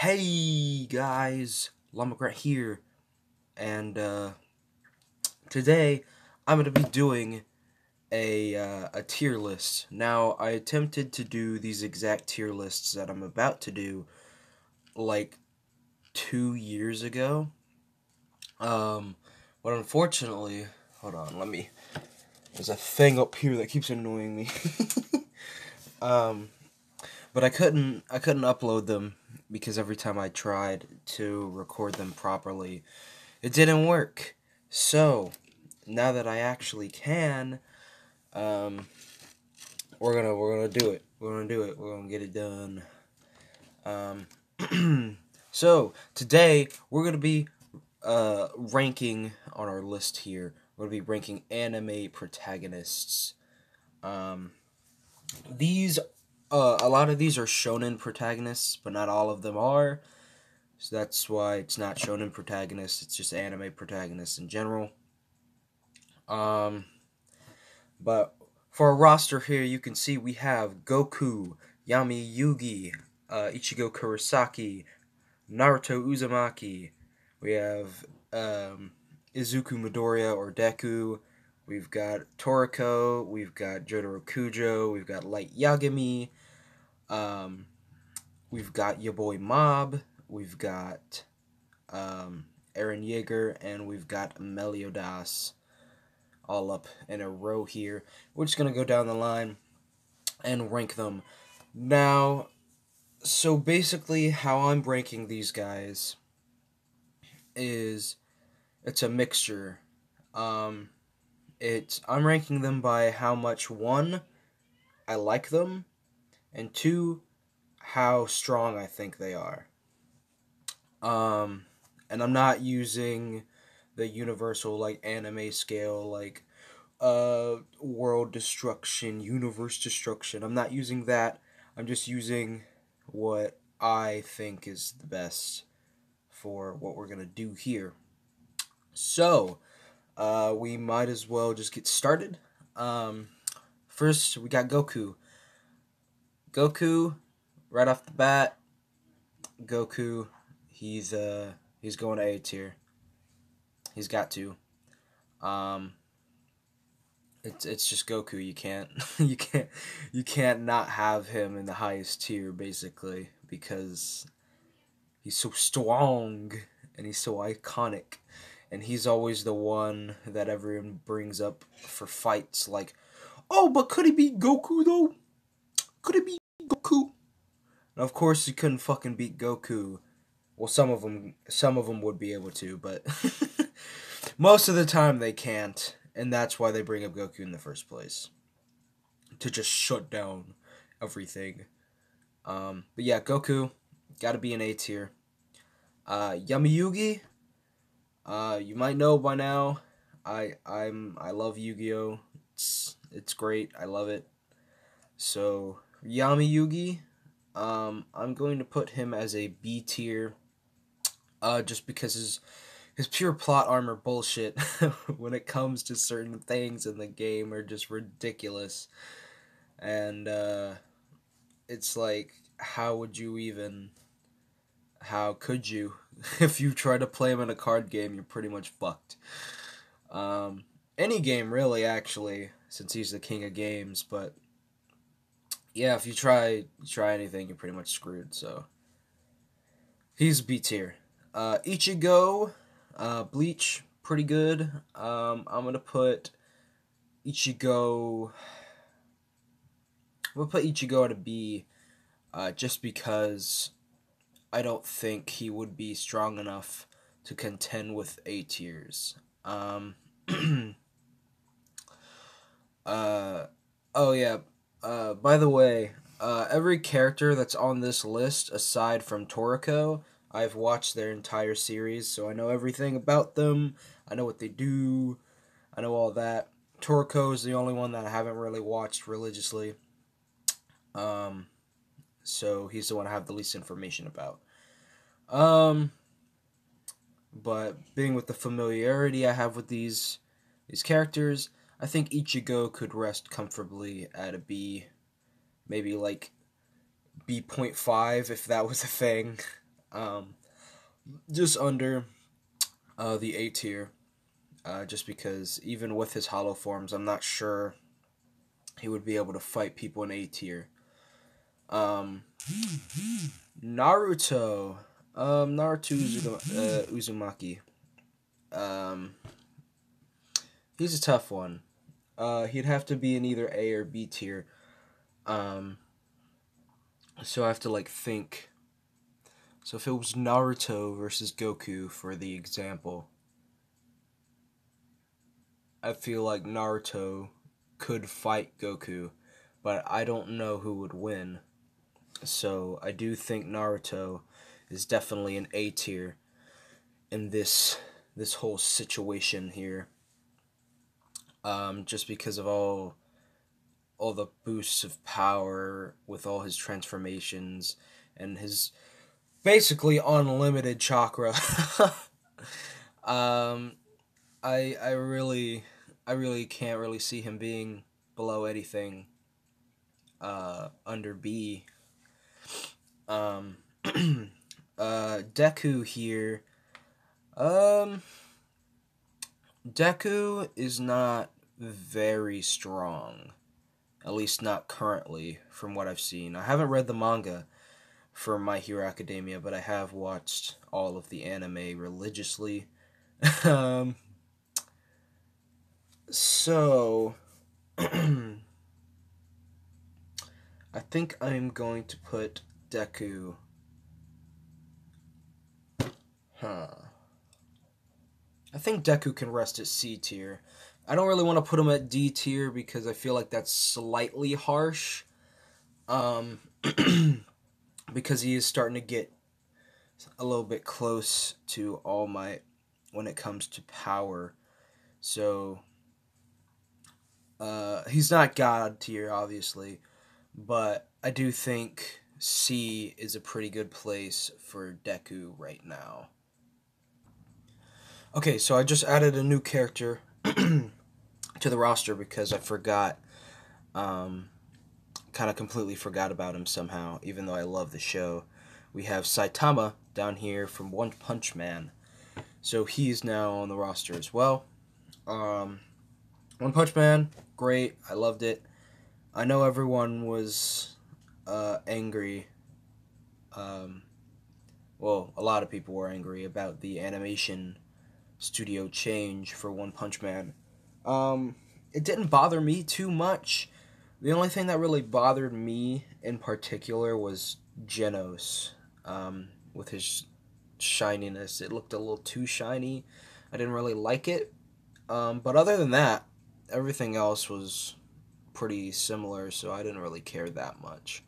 Hey guys, Llamagrant here, and uh, today I'm going to be doing a, uh, a tier list. Now, I attempted to do these exact tier lists that I'm about to do like two years ago, um, but unfortunately, hold on, let me, there's a thing up here that keeps annoying me, um, but I couldn't, I couldn't upload them because every time I tried to record them properly, it didn't work. So, now that I actually can, um, we're gonna we're gonna do it. We're gonna do it. We're gonna get it done. Um, so today we're gonna be uh ranking on our list here. We're gonna be ranking anime protagonists. Um, these uh, a lot of these are shonen protagonists, but not all of them are. So that's why it's not shonen protagonists, it's just anime protagonists in general. Um, but for a roster here, you can see we have Goku, Yami Yugi, uh, Ichigo Kurosaki, Naruto Uzumaki. We have um, Izuku Midoriya or Deku. We've got Toriko. We've got Jotaro Kujo. We've got Light Yagami. Um, we've got your boy Mob. We've got um, Eren Yeager, and we've got Meliodas all up in a row here. We're just gonna go down the line and rank them. Now, so basically, how I'm ranking these guys is it's a mixture. Um, it's I'm ranking them by how much one I like them and two, how strong I think they are. Um, and I'm not using the universal like anime scale like uh world destruction, universe destruction. I'm not using that. I'm just using what I think is the best for what we're gonna do here. So, uh, we might as well just get started. Um, first, we got Goku. Goku, right off the bat, Goku, he's uh he's going to A tier. He's got to. Um it's it's just Goku. You can't you can't you can't not have him in the highest tier basically because he's so strong and he's so iconic and he's always the one that everyone brings up for fights like oh but could he be Goku though? Could it be? And of course, you couldn't fucking beat Goku. Well, some of them, some of them would be able to, but most of the time they can't, and that's why they bring up Goku in the first place to just shut down everything. Um, but yeah, Goku, got to be an A tier. Uh, Yami Yugi, uh, you might know by now. I I'm I love Yu-Gi-Oh. It's it's great. I love it. So Yami Yugi, um, I'm going to put him as a B tier, uh, just because his his pure plot armor bullshit when it comes to certain things in the game are just ridiculous, and uh, it's like, how would you even? How could you? if you try to play him in a card game, you're pretty much fucked. Um, any game really, actually, since he's the king of games, but yeah, if you try try anything, you're pretty much screwed. So he's B tier. Uh, Ichigo, uh, Bleach, pretty good. Um, I'm gonna put Ichigo. We'll put Ichigo at a B, uh, just because I don't think he would be strong enough to contend with A tiers. Um, uh, oh yeah, uh, by the way, uh, every character that's on this list, aside from Toriko, I've watched their entire series, so I know everything about them. I know what they do. I know all that. Toriko is the only one that I haven't really watched religiously. Um, so he's the one I have the least information about. Um, but being with the familiarity I have with these these characters, I think Ichigo could rest comfortably at a B, maybe like B.5 if that was a thing. Um, just under uh, the A tier. Uh, just because even with his hollow forms, I'm not sure he would be able to fight people in A tier. Um, Naruto. Um, Naruto uh, Uzumaki. Um, he's a tough one. Uh, he'd have to be in either A or B tier. Um, so I have to like think. So if it was Naruto versus Goku for the example, I feel like Naruto could fight Goku, but I don't know who would win. So I do think Naruto is definitely an A tier in this this whole situation here. Um, just because of all all the boosts of power with all his transformations and his basically unlimited chakra. um, I I really I really can't really see him being below anything uh, under B. Um, uh, Deku here. Um, Deku is not very strong. At least not currently, from what I've seen. I haven't read the manga for My Hero Academia, but I have watched all of the anime religiously. um, so, I think I'm going to put Deku. Huh. I think Deku can rest at C tier. I don't really want to put him at D tier because I feel like that's slightly harsh. Um, because he is starting to get a little bit close to All Might when it comes to power. So uh, he's not God tier, obviously, but I do think C is a pretty good place for Deku right now. Okay, so I just added a new character to the roster because I forgot, um, kind of completely forgot about him somehow, even though I love the show. We have Saitama down here from One Punch Man. So he's now on the roster as well. Um, One Punch Man, great. I loved it. I know everyone was uh, angry. Um, well, a lot of people were angry about the animation studio change for One Punch Man. Um, it didn't bother me too much. The only thing that really bothered me in particular was Genos um, with his shininess. It looked a little too shiny. I didn't really like it. Um, but other than that, everything else was pretty similar, so I didn't really care that much.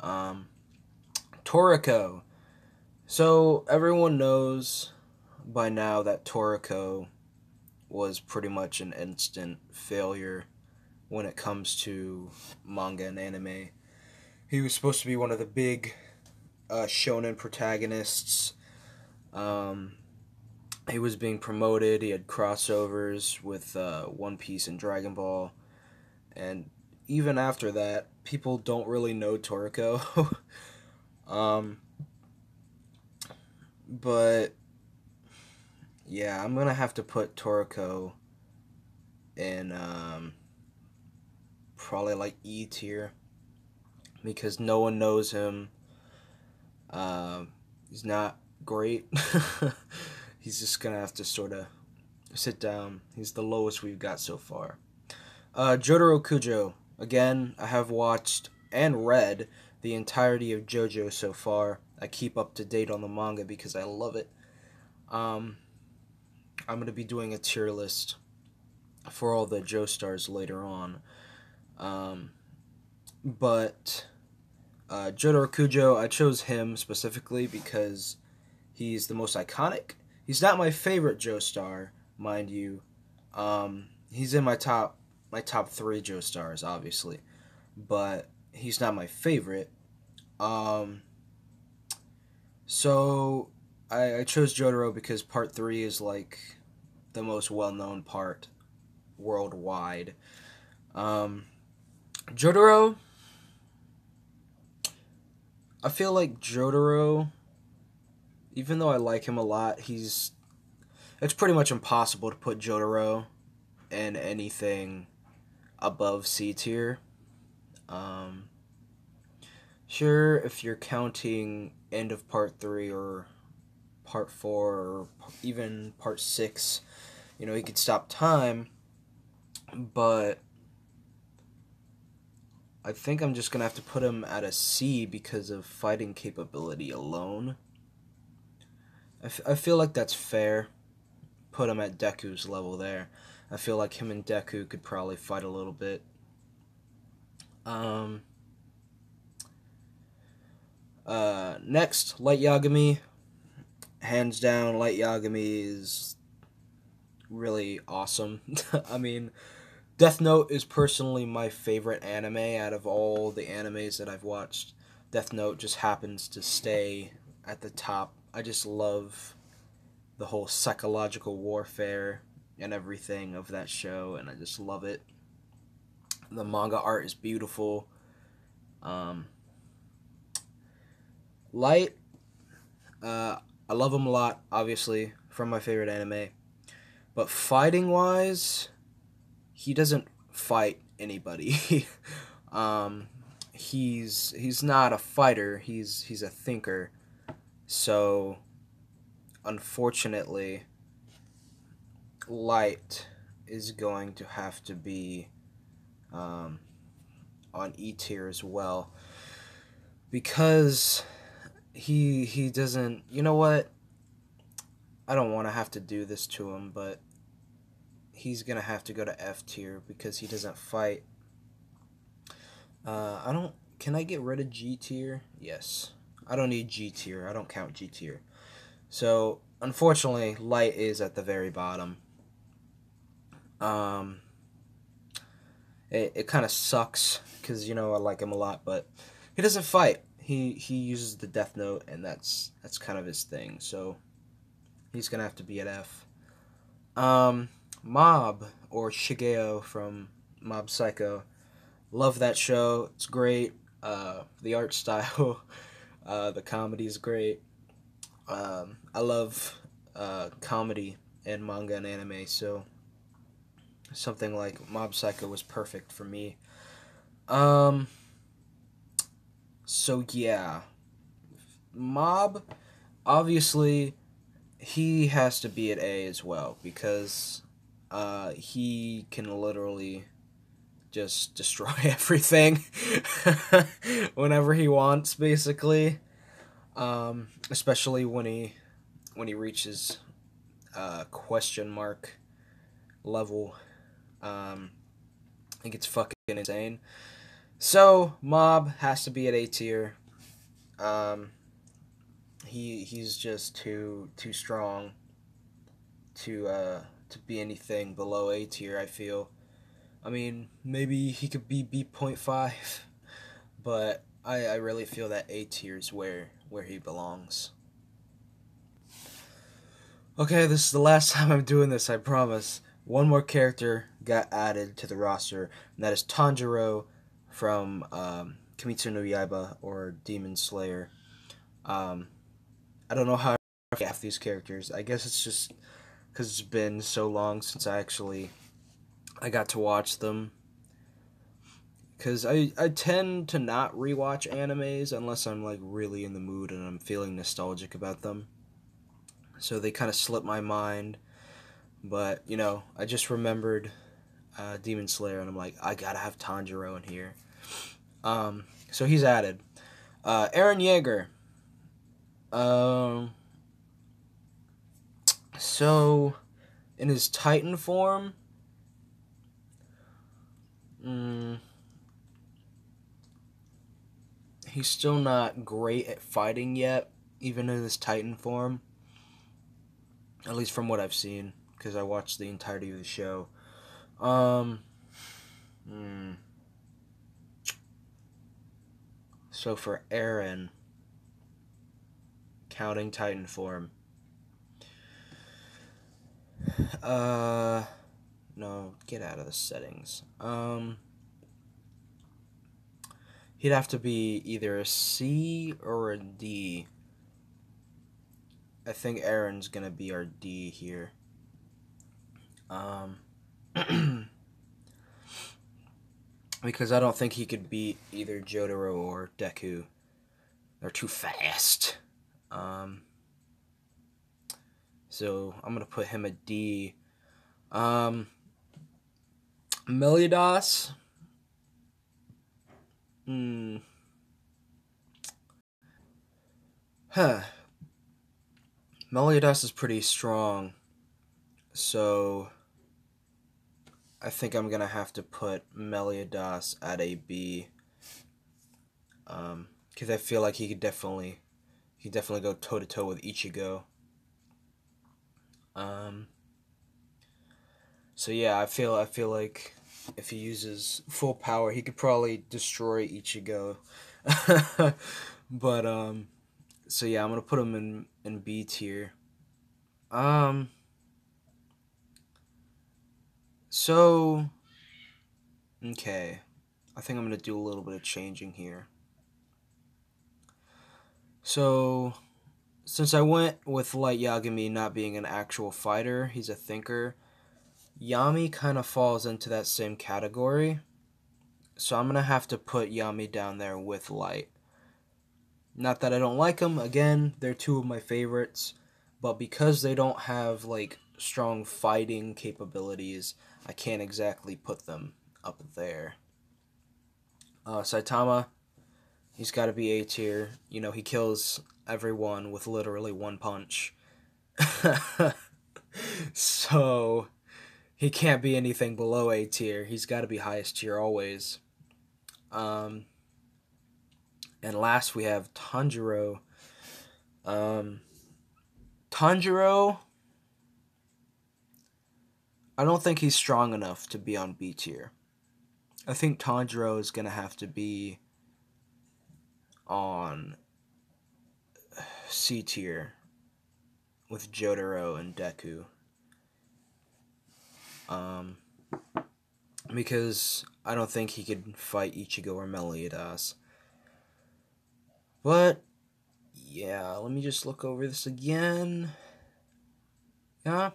Um, Toriko. So everyone knows by now that Toriko was pretty much an instant failure when it comes to manga and anime. He was supposed to be one of the big uh, shonen protagonists. Um, he was being promoted. He had crossovers with uh, One Piece and Dragon Ball, and even after that, people don't really know Toriko. um, but yeah, I'm gonna have to put Toriko in um, probably like E tier because no one knows him. Uh, he's not great. he's just gonna have to sort of sit down. He's the lowest we've got so far. Uh, Jotaro Kujo. Again, I have watched and read the entirety of JoJo so far. I keep up to date on the manga because I love it. Um, I'm going to be doing a tier list for all the Joestars later on. Um, but uh, Jotaro Kujo, I chose him specifically because he's the most iconic. He's not my favorite Joestar, mind you. Um, he's in my top my top three Joestars, obviously, but he's not my favorite. Um, so I, I chose Jotaro because part three is like the most well known part worldwide. Um, Jotaro, I feel like Jotaro even though I like him a lot, he's it's pretty much impossible to put Jotaro in anything above C tier. Um, sure, if you're counting end of part three or part four or even part six, you know, he could stop time, but I think I'm just gonna have to put him at a C because of fighting capability alone. I, f- I feel like that's fair. Put him at Deku's level there. I feel like him and Deku could probably fight a little bit. Um. Uh, next, Light Yagami. Hands down, Light Yagami is really awesome. I mean, Death Note is personally my favorite anime out of all the animes that I've watched. Death Note just happens to stay at the top. I just love the whole psychological warfare and everything of that show, and I just love it. The manga art is beautiful. Um, Light, uh, I love him a lot, obviously, from my favorite anime. But fighting wise, he doesn't fight anybody. um, he's he's not a fighter. He's he's a thinker. So, unfortunately, light is going to have to be um, on E tier as well because he he doesn't. You know what? I don't want to have to do this to him, but he's gonna have to go to F tier because he doesn't fight. Uh, I don't. Can I get rid of G tier? Yes. I don't need G tier. I don't count G tier. So unfortunately, Light is at the very bottom. Um, it, it kind of sucks because you know I like him a lot, but he doesn't fight. He he uses the Death Note, and that's that's kind of his thing. So he's gonna have to be at F. Um, Mob or Shigeo from Mob Psycho, love that show. It's great. Uh, the art style, uh, the comedy is great. Um, I love uh, comedy and manga and anime, so something like Mob Psycho was perfect for me. Um so yeah. Mob obviously he has to be at A as well because uh he can literally just destroy everything whenever he wants basically um especially when he when he reaches uh question mark level um, I think it's fucking insane. So Mob has to be at A tier. Um, he he's just too too strong to uh, to be anything below A tier. I feel. I mean, maybe he could be B point five, but I I really feel that A tier is where where he belongs. Okay, this is the last time I'm doing this. I promise. One more character got added to the roster, and that is Tanjiro from um, Kimetsu no Yaiba or Demon Slayer. Um, I don't know how I half these characters. I guess it's just because it's been so long since I actually I got to watch them. Because I, I tend to not rewatch animes unless I'm like really in the mood and I'm feeling nostalgic about them. So they kind of slip my mind. But, you know, I just remembered uh, Demon Slayer, and I'm like, I gotta have Tanjiro in here. Um, so he's added. Uh, Eren Yeager. Um, so, in his Titan form, mm, he's still not great at fighting yet, even in his Titan form. At least from what I've seen, because I watched the entirety of the show. Um. Hmm. So for Eren, counting Titan form. Uh, no, get out of the settings. Um, he'd have to be either a C or a D. I think Eren's gonna be our D here. Um, because I don't think he could beat either Jotaro or Deku. They're too fast. Um, so I'm gonna put him a D. Um, Meliodas. Hmm. Huh. Meliodas is pretty strong. So I think I'm gonna have to put Meliodas at a B. Um, because I feel like he could definitely, he definitely go toe to toe with Ichigo. Um. So yeah, I feel I feel like if he uses full power, he could probably destroy Ichigo. but um, so yeah, I'm gonna put him in in B tier. Um. So, okay. I think I'm going to do a little bit of changing here. So, since I went with Light Yagami not being an actual fighter, he's a thinker, Yami kind of falls into that same category. So I'm going to have to put Yami down there with Light. Not that I don't like them, again, they're two of my favorites, but because they don't have, like, strong fighting capabilities, I can't exactly put them up there. Uh, Saitama, he's got to be A tier. You know, he kills everyone with literally one punch. so, he can't be anything below A tier. He's got to be highest tier always. Um, and last we have Tanjiro. Um, Tanjiro I don't think he's strong enough to be on B tier. I think Tanjiro is going to have to be on C tier with Jotaro and Deku. Um, because I don't think he could fight Ichigo or Meliodas. But, yeah, let me just look over this again. Yeah.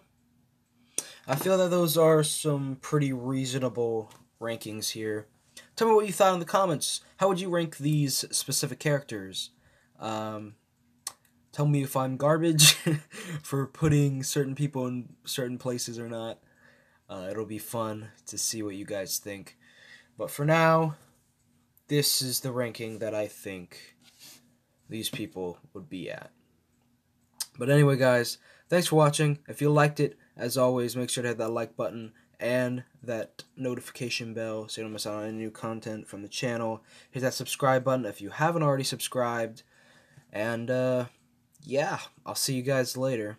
I feel that those are some pretty reasonable rankings here. Tell me what you thought in the comments. How would you rank these specific characters? Um, tell me if I'm garbage for putting certain people in certain places or not. Uh, it'll be fun to see what you guys think. But for now, this is the ranking that I think these people would be at. But anyway, guys, thanks for watching. If you liked it, as always, make sure to hit that like button and that notification bell so you don't miss out on any new content from the channel. Hit that subscribe button if you haven't already subscribed. And, uh, yeah, I'll see you guys later.